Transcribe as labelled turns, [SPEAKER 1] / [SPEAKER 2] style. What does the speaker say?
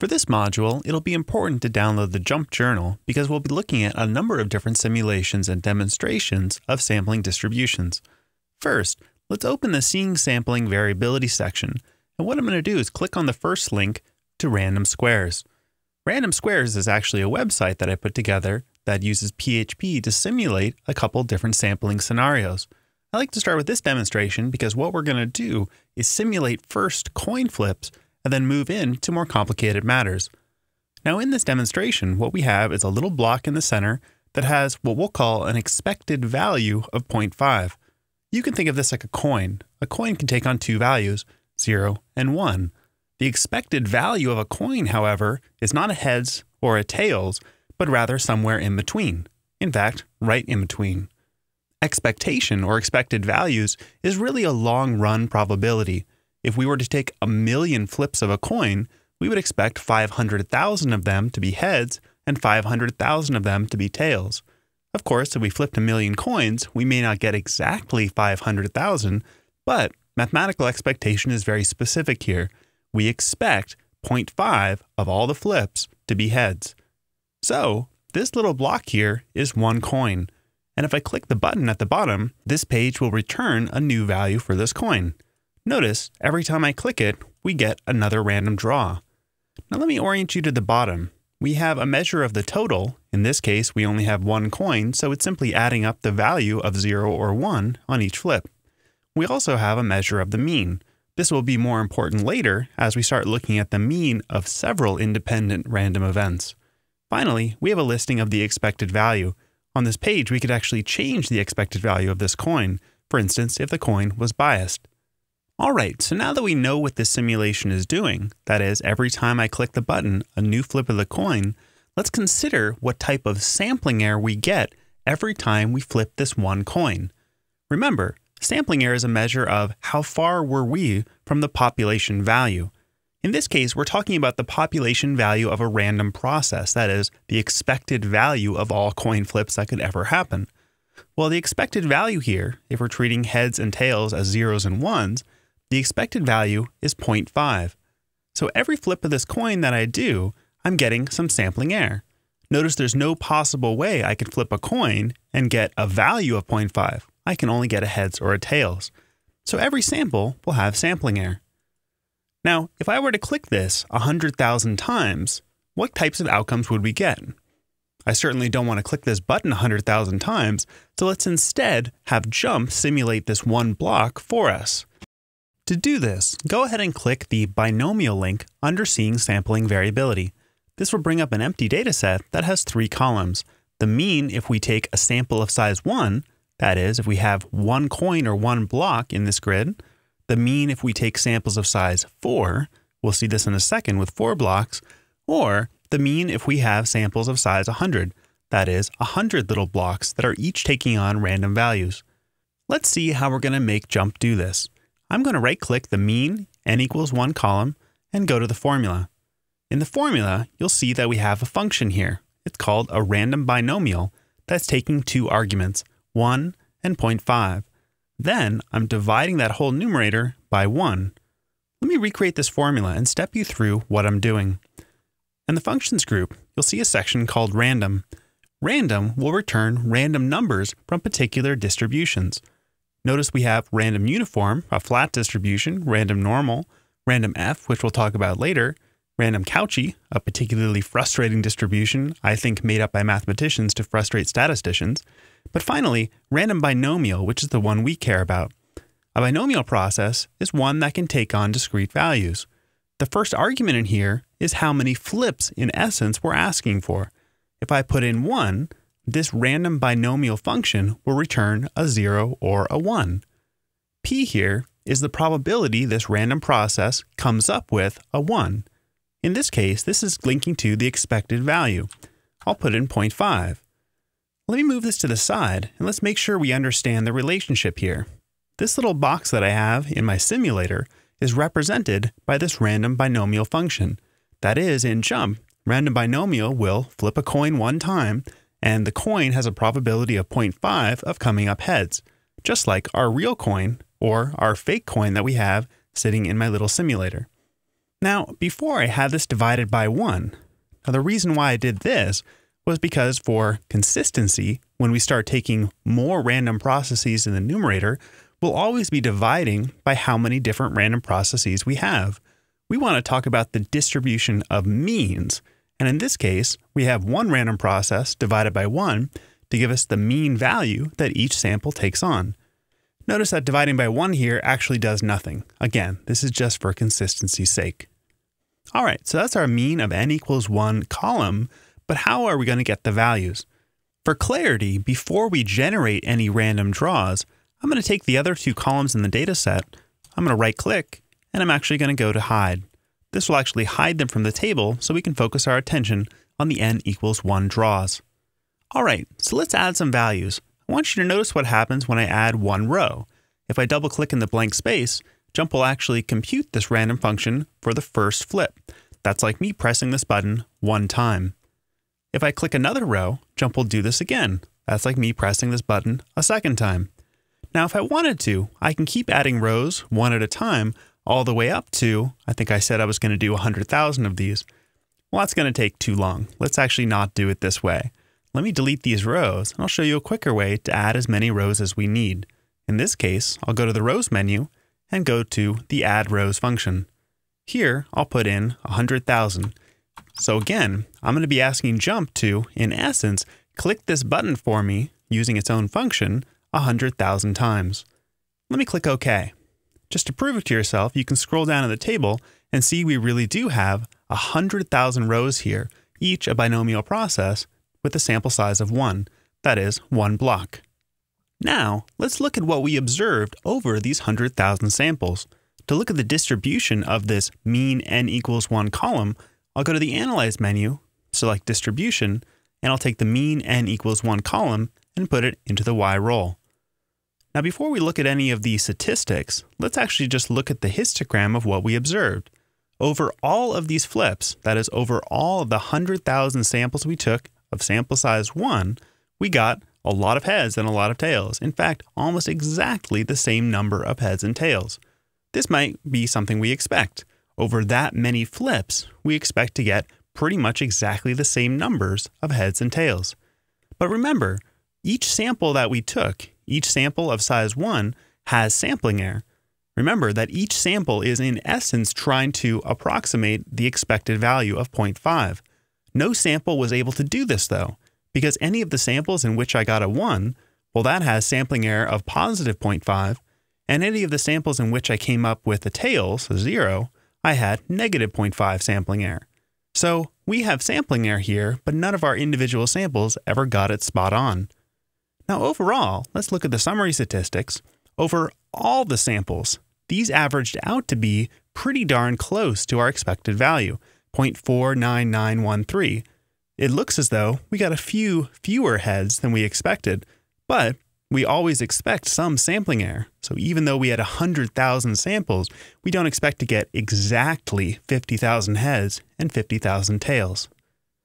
[SPEAKER 1] For this module, it'll be important to download the JMP journal because we'll be looking at a number of different simulations and demonstrations of sampling distributions. First, let's open the Seeing Sampling Variability section, and what I'm going to do is click on the first link to Random Squares. Random Squares is actually a website that I put together that uses PHP to simulate a couple different sampling scenarios. I like to start with this demonstration because what we're going to do is simulate first coin flips and then move in to more complicated matters. Now in this demonstration, what we have is a little block in the center that has what we'll call an expected value of 0.5. You can think of this like a coin. A coin can take on two values, 0 and 1. The expected value of a coin, however, is not a heads or a tails, but rather somewhere in between. In fact, right in between. Expectation or expected values is really a long run probability. If we were to take a million flips of a coin, we would expect 500,000 of them to be heads and 500,000 of them to be tails. Of course, if we flipped a million coins, we may not get exactly 500,000, but mathematical expectation is very specific here. We expect 0.5 of all the flips to be heads. So, this little block here is one coin. And if I click the button at the bottom, this page will return a new value for this coin. Notice, every time I click it, we get another random draw. Now let me orient you to the bottom. We have a measure of the total. In this case, we only have one coin, so it's simply adding up the value of 0 or 1 on each flip. We also have a measure of the mean. This will be more important later as we start looking at the mean of several independent random events. Finally, we have a listing of the expected value. On this page, we could actually change the expected value of this coin, for instance, if the coin was biased. All right, so now that we know what this simulation is doing, that is, every time I click the button, a new flip of the coin, let's consider what type of sampling error we get every time we flip this one coin. Remember, sampling error is a measure of how far were we from the population value. In this case, we're talking about the population value of a random process, that is, the expected value of all coin flips that could ever happen. Well, the expected value here, if we're treating heads and tails as zeros and ones, the expected value is 0.5. So every flip of this coin that I do, I'm getting some sampling error. Notice there's no possible way I could flip a coin and get a value of 0.5. I can only get a heads or a tails. So every sample will have sampling error. Now, if I were to click this 100,000 times, what types of outcomes would we get? I certainly don't want to click this button 100,000 times, so let's instead have JMP simulate this one block for us. To do this, go ahead and click the binomial link under Seeing Sampling Variability. This will bring up an empty dataset that has three columns. The mean if we take a sample of size 1, that is, if we have one coin or one block in this grid. The mean if we take samples of size 4, we'll see this in a second with four blocks, or the mean if we have samples of size 100, that is, 100 little blocks that are each taking on random values. Let's see how we're going to make JMP do this. I'm going to right click the mean n equals 1 column and go to the formula. In the formula, you'll see that we have a function here. It's called a random binomial that's taking two arguments, 1 and 0.5. Then I'm dividing that whole numerator by 1. Let me recreate this formula and step you through what I'm doing. In the functions group, you'll see a section called random. Random will return random numbers from particular distributions. Notice we have random uniform, a flat distribution, random normal, random F, which we'll talk about later, random Cauchy, a particularly frustrating distribution, I think made up by mathematicians to frustrate statisticians, but finally, random binomial, which is the one we care about. A binomial process is one that can take on discrete values. The first argument in here is how many flips in essence we're asking for. If I put in 1, this random binomial function will return a 0 or a 1. P here is the probability this random process comes up with a 1. In this case, this is linking to the expected value. I'll put in 0.5. Let me move this to the side and let's make sure we understand the relationship here. This little box that I have in my simulator is represented by this random binomial function. That is, in JMP, random binomial will flip a coin one time and the coin has a probability of 0.5 of coming up heads, just like our real coin or our fake coin that we have sitting in my little simulator. Now, before I had this divided by 1. Now, the reason why I did this was because for consistency, when we start taking more random processes in the numerator, we'll always be dividing by how many different random processes we have. We want to talk about the distribution of means. And in this case, we have one random process divided by 1 to give us the mean value that each sample takes on. Notice that dividing by 1 here actually does nothing. Again, this is just for consistency's sake. All right, so that's our mean of n equals 1 column, but how are we going to get the values? For clarity, before we generate any random draws, I'm going to take the other two columns in the data set, I'm going to right click, and I'm actually going to go to hide. This will actually hide them from the table so we can focus our attention on the n equals 1 draws. All right, so let's add some values. I want you to notice what happens when I add one row. If I double click in the blank space, JMP will actually compute this random function for the first flip. That's like me pressing this button one time. If I click another row, JMP will do this again. That's like me pressing this button a second time. Now, if I wanted to, I can keep adding rows one at a time all the way up to, I think I said I was going to do 100,000 of these. Well, that's going to take too long. Let's actually not do it this way. Let me delete these rows, and I'll show you a quicker way to add as many rows as we need. In this case, I'll go to the Rows menu and go to the Add Rows function. Here, I'll put in 100,000. So again, I'm going to be asking JMP to, in essence, click this button for me using its own function 100,000 times. Let me click OK. Just to prove it to yourself, you can scroll down in the table and see we really do have 100,000 rows here, each a binomial process with a sample size of 1, that is, one block. Now, let's look at what we observed over these 100,000 samples. To look at the distribution of this mean n equals 1 column, I'll go to the Analyze menu, select Distribution, and I'll take the mean n equals 1 column and put it into the Y role. Now before we look at any of these statistics, let's actually just look at the histogram of what we observed. Over all of these flips, that is over all of the 100,000 samples we took of sample size 1, we got a lot of heads and a lot of tails. In fact, almost exactly the same number of heads and tails. This might be something we expect. Over that many flips, we expect to get pretty much exactly the same numbers of heads and tails. But remember, each sample that we took, each sample of size 1, has sampling error. Remember that each sample is in essence trying to approximate the expected value of 0.5. No sample was able to do this though, because any of the samples in which I got a 1, well, that has sampling error of positive 0.5, and any of the samples in which I came up with a tails, a 0, I had negative 0.5 sampling error. So we have sampling error here, but none of our individual samples ever got it spot on. Now overall, let's look at the summary statistics. Over all the samples, these averaged out to be pretty darn close to our expected value, 0.49913, it looks as though we got a few fewer heads than we expected, but we always expect some sampling error. So even though we had 100,000 samples, we don't expect to get exactly 50,000 heads and 50,000 tails.